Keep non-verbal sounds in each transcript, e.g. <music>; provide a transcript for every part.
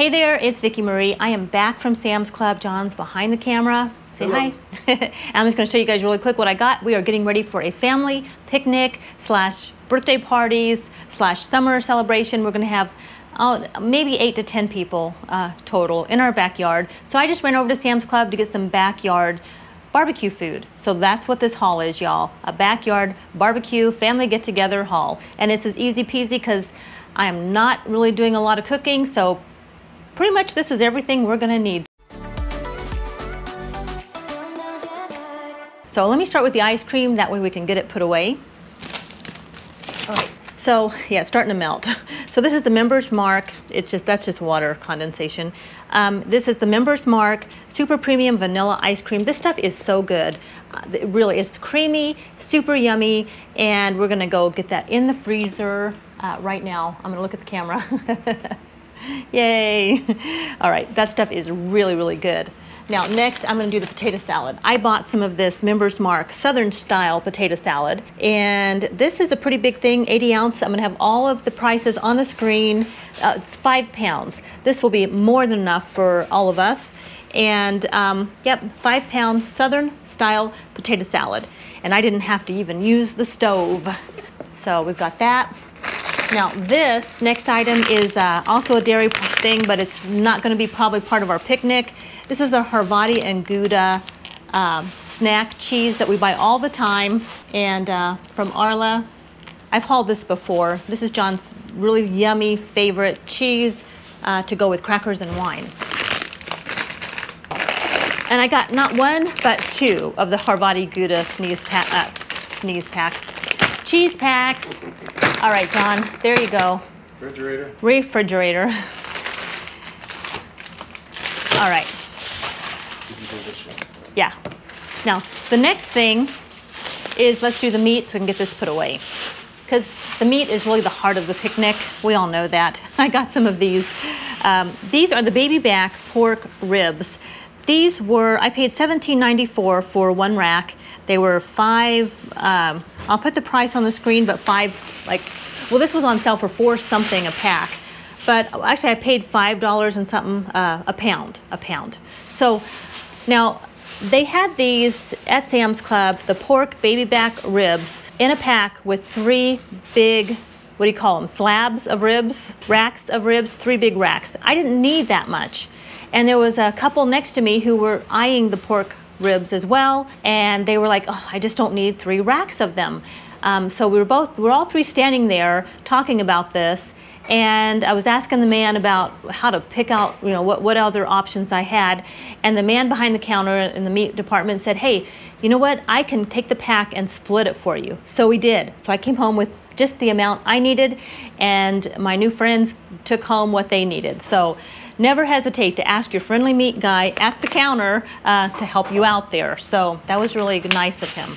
Hey there, it's Vicki Marie. I am back from Sam's Club. John's behind the camera. Say Hello. hi. <laughs> I'm just going to show you guys really quick what I got. We are getting ready for a family picnic slash birthday parties slash summer celebration. We're going to have oh, maybe eight to ten people uh, total in our backyard. So I just ran over to Sam's Club to get some backyard barbecue food. So that's what this haul is, y'all. A backyard barbecue family get together haul. And it's as easy peasy because I am not really doing a lot of cooking. So pretty much this is everything we're gonna need. So let me start with the ice cream. That way we can get it put away. All right. So yeah, it's starting to melt. <laughs> So this is the Members Mark. It's just that's just water condensation. Um, this is the Members Mark Super Premium Vanilla Ice Cream. This stuff is so good. Uh, it really, it's creamy, super yummy, and we're gonna go get that in the freezer uh, right now. I'm gonna look at the camera. <laughs> <laughs> Yay! <laughs> All right, that stuff is really, really good. Now, next, I'm gonna do the potato salad. I bought some of this Members Mark Southern style potato salad, and this is a pretty big thing, 80 ounce. I'm gonna have all of the prices on the screen. Uh, it's five pounds. This will be more than enough for all of us. And um, yep, five pound Southern style potato salad. And I didn't have to even use the stove. So we've got that. Now this next item is uh, also a dairy thing, but it's not going to be probably part of our picnic. This is the Havarti and Gouda um, snack cheese that we buy all the time, and uh, from Arla. I've hauled this before. This is John's really yummy favorite cheese uh, to go with crackers and wine. And I got not one, but two of the Havarti Gouda sneeze, pa uh, sneeze packs. Cheese packs. All right, John, there you go. Refrigerator. Refrigerator. All right, You can do this one. yeah. Now, the next thing is let's do the meat so we can get this put away. Because the meat is really the heart of the picnic. We all know that. <laughs> I got some of these. Um, these are the baby back pork ribs. These were, I paid $17.94 for one rack. They were five, um, I'll put the price on the screen, but five, like, well, this was on sale for four something a pack. But actually, I paid $5 and something uh, a pound, a pound. So now, they had these at Sam's Club, the pork baby back ribs in a pack with three big, what do you call them, slabs of ribs, racks of ribs, three big racks. I didn't need that much. And there was a couple next to me who were eyeing the pork ribs as well, and they were like, oh, I just don't need three racks of them. Um, so we were both, we were all three standing there talking about this, and I was asking the man about how to pick out, you know, what, what other options I had. And the man behind the counter in the meat department said, hey, you know what? I can take the pack and split it for you. So we did. So I came home with just the amount I needed, and my new friends took home what they needed. So never hesitate to ask your friendly meat guy at the counter uh, to help you out there. So that was really nice of him.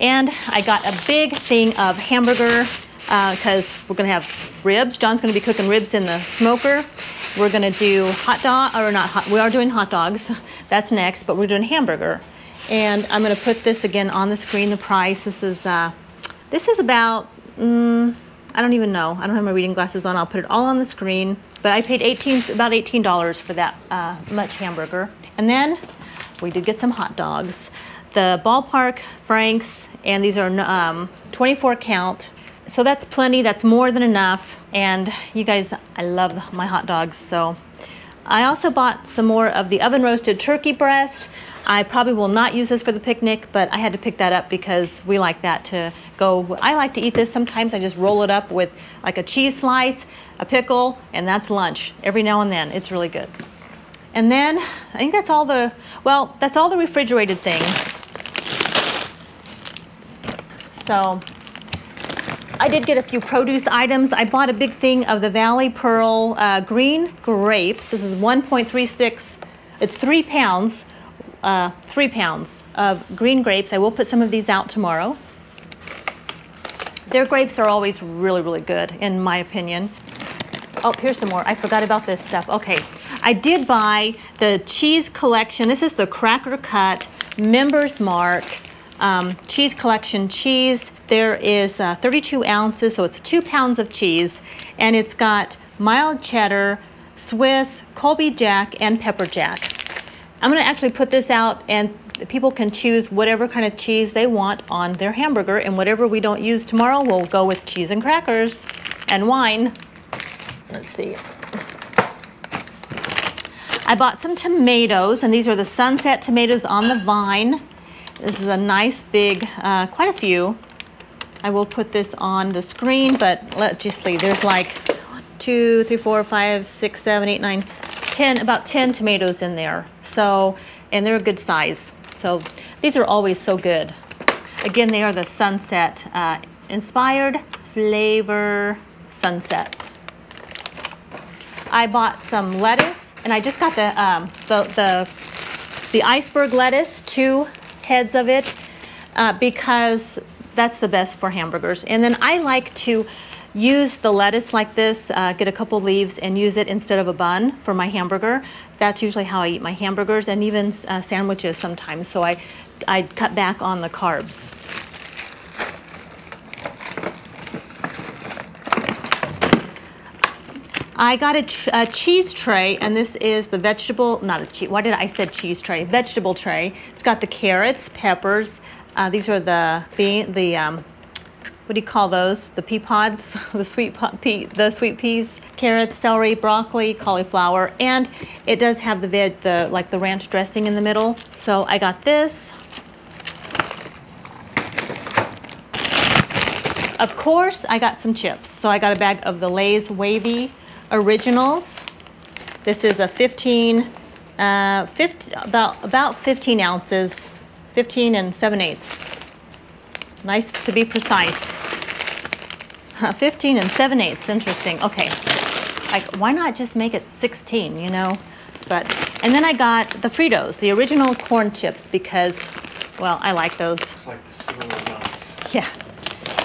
And I got a big thing of hamburger because we're gonna have ribs. John's gonna be cooking ribs in the smoker. We're gonna do hot dog, or not hot, we are doing hot dogs. <laughs> That's next, but we're doing hamburger. And I'm gonna put this again on the screen, the price. This is, uh, this is about, mm, I don't even know. I don't have my reading glasses on. I'll put it all on the screen. But I paid 18, about $18 for that uh, much hamburger. And then we did get some hot dogs. The ballpark Franks, and these are um, 24 count. So that's plenty, that's more than enough. And you guys, I love my hot dogs. So I also bought some more of the oven roasted turkey breast. I probably will not use this for the picnic, but I had to pick that up because we like that to go. I like to eat this sometimes. I just roll it up with like a cheese slice, a pickle, and that's lunch every now and then. It's really good. And then I think that's all the, well, that's all the refrigerated things. So I did get a few produce items. I bought a big thing of the Valley Pearl uh, green grapes. This is 1.36, it's three pounds, uh, three pounds of green grapes. I will put some of these out tomorrow. Their grapes are always really, really good, in my opinion. Oh, here's some more. I forgot about this stuff. Okay, I did buy the cheese collection. This is the Cracker Cut Members Mark um, cheese collection cheese. There is uh, 32 ounces, so it's two pounds of cheese, and it's got mild cheddar, Swiss, Colby Jack, and Pepper Jack. I'm gonna actually put this out and people can choose whatever kind of cheese they want on their hamburger and whatever we don't use tomorrow, we'll go with cheese and crackers and wine. Let's see. I bought some tomatoes and these are the sunset tomatoes on the vine. This is a nice big, uh, quite a few. I will put this on the screen, but let's just see. There's like two, three, four, five, six, seven, eight, nine, ten, about 10 tomatoes in there. So, and they're a good size. So these are always so good. Again, they are the sunset uh, inspired flavor sunset. I bought some lettuce and I just got the, um, the, the, the iceberg lettuce, two heads of it, uh, because that's the best for hamburgers. And then I like to use the lettuce like this, uh, get a couple leaves and use it instead of a bun for my hamburger. That's usually how I eat my hamburgers and even uh, sandwiches sometimes. So I, I cut back on the carbs. I got a, a, cheese tray, and this is the vegetable, not a cheese, why did I, I said cheese tray? Vegetable tray. It's got the carrots, peppers, uh, these are the, bean, the um, what do you call those? The pea pods, <laughs> the sweet pea, the sweet peas, carrots, celery, broccoli, cauliflower, and it does have the the like the ranch dressing in the middle. So I got this. Of course, I got some chips. So I got a bag of the Lay's Wavy Originals. This is a 15, uh, 50, about about 15 ounces, 15 and 7 eighths. Nice to be precise. 15 and 7 eighths, interesting. Okay, like why not just make it 16, you know? But, and then I got the Fritos, the original corn chips because, well, I like those. It's like the cinnamon Yeah.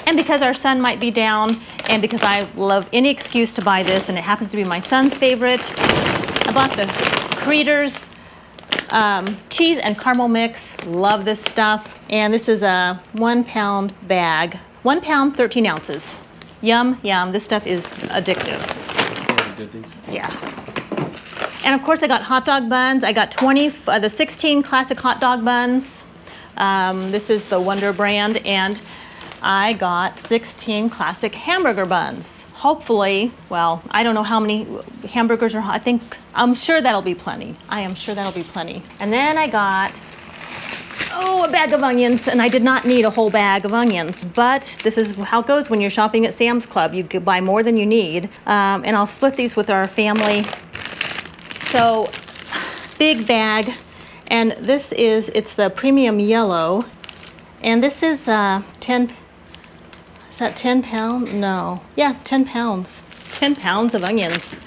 And because our son might be down and because I love any excuse to buy this and it happens to be my son's favorite, I bought the Cretors um, cheese and caramel mix. Love this stuff. And this is a one pound bag. One pound, 13 ounces. Yum, yum. This stuff is addictive. Yeah. And of course, I got hot dog buns. I got 20, uh, the 16 classic hot dog buns. Um, this is the Wonder brand. And I got 16 classic hamburger buns. Hopefully, well, I don't know how many hamburgers are, I think, I'm sure that'll be plenty. I am sure that'll be plenty. And then I got, oh, a bag of onions, and I did not need a whole bag of onions, but this is how it goes when you're shopping at Sam's Club. You buy more than you need, um, and I'll split these with our family. So, big bag, and this is, it's the premium yellow, and this is uh, 10 is that 10 pounds? No. Yeah, 10 pounds. 10 pounds of onions.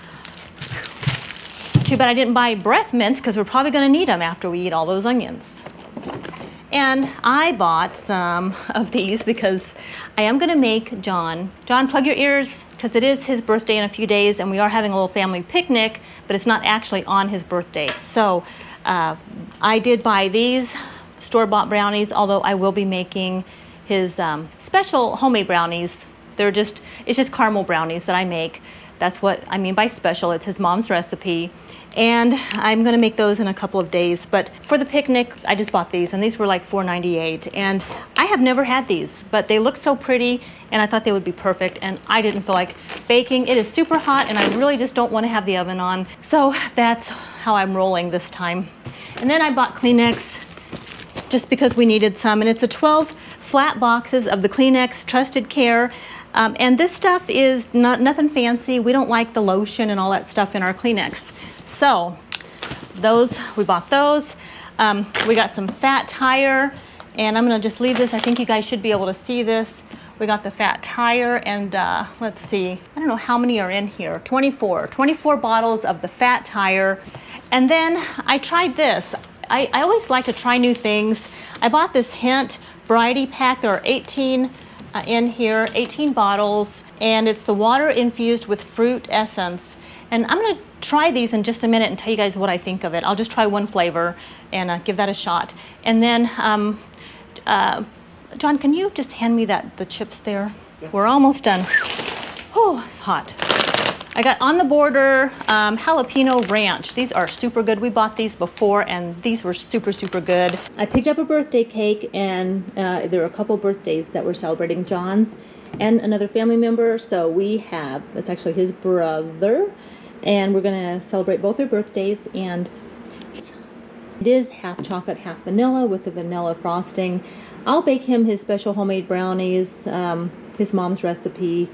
Too bad I didn't buy breath mints because we're probably going to need them after we eat all those onions. And I bought some <laughs> of these because I am going to make John. John, plug your ears because it is his birthday in a few days and we are having a little family picnic, but it's not actually on his birthday. So uh, I did buy these store-bought brownies, although I will be making his um, special homemade brownies. They're just, it's just caramel brownies that I make. That's what I mean by special. It's his mom's recipe. And I'm gonna make those in a couple of days. But for the picnic, I just bought these and these were like $4.98. And I have never had these, but they look so pretty and I thought they would be perfect. And I didn't feel like baking. It is super hot and I really just don't wanna have the oven on. So that's how I'm rolling this time. And then I bought Kleenex just because we needed some. And it's a 12 flat boxes of the Kleenex Trusted Care. Um, and this stuff is not nothing fancy. We don't like the lotion and all that stuff in our Kleenex. So those, we bought those. Um, we got some fat tire and I'm gonna just leave this. I think you guys should be able to see this. We got the fat tire and uh, let's see, I don't know how many are in here, 24, 24 bottles of the fat tire. And then I tried this. I, I always like to try new things. I bought this Hint variety pack. There are 18 uh, in here, 18 bottles, and it's the water infused with fruit essence. And I'm gonna try these in just a minute and tell you guys what I think of it. I'll just try one flavor and uh, give that a shot. And then, um, uh, John, can you just hand me that the chips there? Yeah. We're almost done. Oh, it's hot. I got on the border um, jalapeno ranch. These are super good. We bought these before and these were super, super good. I picked up a birthday cake and uh, there were a couple birthdays that we're celebrating. John's and another family member. So we have, it's actually his brother and we're gonna celebrate both their birthdays and it is half chocolate, half vanilla with the vanilla frosting. I'll bake him his special homemade brownies, um, his mom's recipe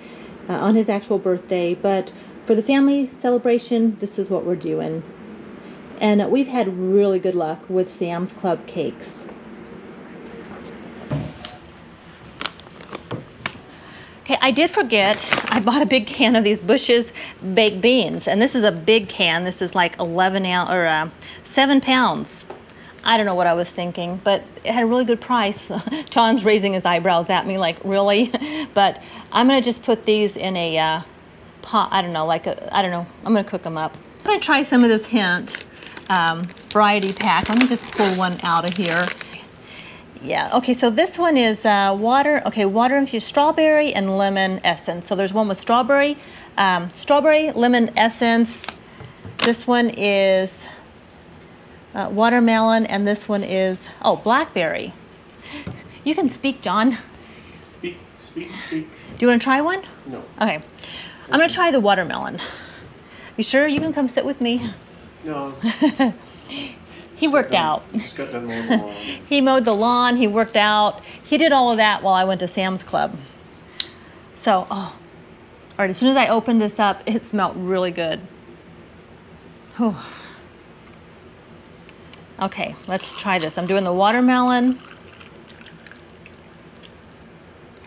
uh, on his actual birthday, but for the family celebration, this is what we're doing. And we've had really good luck with Sam's Club cakes. Okay, I did forget, I bought a big can of these Bush's baked beans, and this is a big can. This is like 11 ounce, or uh, seven pounds. I don't know what I was thinking, but it had a really good price. <laughs> John's raising his eyebrows at me like, really? <laughs> but I'm gonna just put these in a uh, pot, I don't know, like a, I don't know, I'm gonna cook them up. I'm gonna try some of this hint um, variety pack. Let me just pull one out of here. Yeah, okay, so this one is uh, water, okay, water infused strawberry and lemon essence. So there's one with strawberry, um, strawberry, lemon essence. This one is uh, watermelon, and this one is, oh, blackberry. You can speak, John. Speak, speak, speak. Do you want to try one? No. Okay. I'm gonna try the watermelon. You sure you can come sit with me? No. <laughs> He worked out. Just got done mowing the lawn. <laughs> He mowed the lawn, he worked out. He did all of that while I went to Sam's Club. So, oh, all right, as soon as I opened this up, it smelled really good. Whew. Okay, let's try this. I'm doing the watermelon.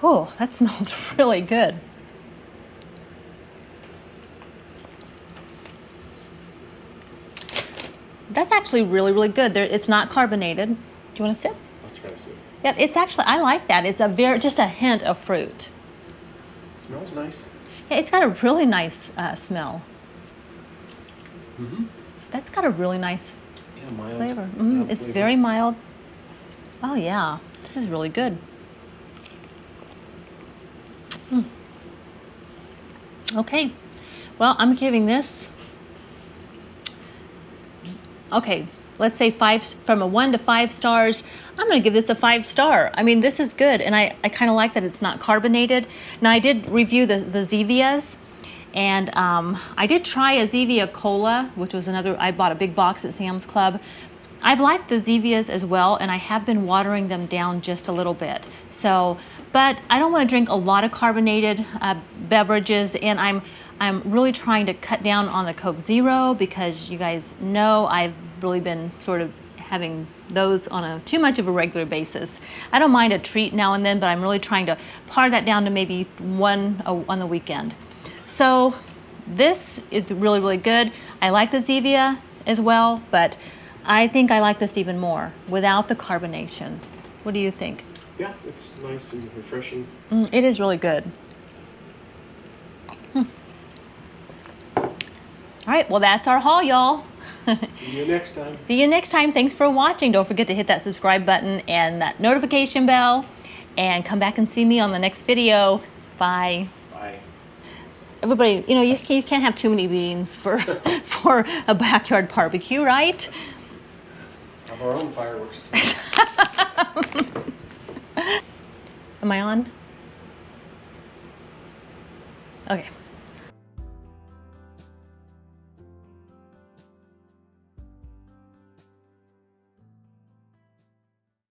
Oh, that smells <laughs> really good. That's actually really, really good. There, it's not carbonated. Do you want to sip? I'll try to see. Yep, it's actually, I like that. It's a very, just a hint of fruit. Smells nice. Yeah, it's got a really nice uh, smell. Mm-hmm. That's got a really nice Yeah, mild. flavor. Mm, mild it's flavor. very mild. Oh yeah, this is really good. Mm. Okay, well I'm giving this. Okay, let's say five from a one to five stars. I'm gonna give this a five star. I mean this is good, and I I kind of like that it's not carbonated. Now I did review the the Zevias. And um, I did try a Zevia Cola, which was another, I bought a big box at Sam's Club. I've liked the Zevias as well, and I have been watering them down just a little bit. So, but I don't want to drink a lot of carbonated uh, beverages, and I'm I'm really trying to cut down on the Coke Zero because you guys know I've really been sort of having those on a too much of a regular basis. I don't mind a treat now and then, but I'm really trying to par that down to maybe one uh, on the weekend. So this is really, really good. I like the Zevia as well, but I think I like this even more without the carbonation. What do you think? Yeah, it's nice and refreshing. Mm, it is really good. Hmm. All right, well, that's our haul, y'all. See you next time. <laughs> See you next time. Thanks for watching. Don't forget to hit that subscribe button and that notification bell, and come back and see me on the next video. Bye. Bye. Everybody, you know, you, you can't have too many beans for, <laughs> <laughs> for a backyard barbecue, right? Have our own fireworks. Am I on? Okay.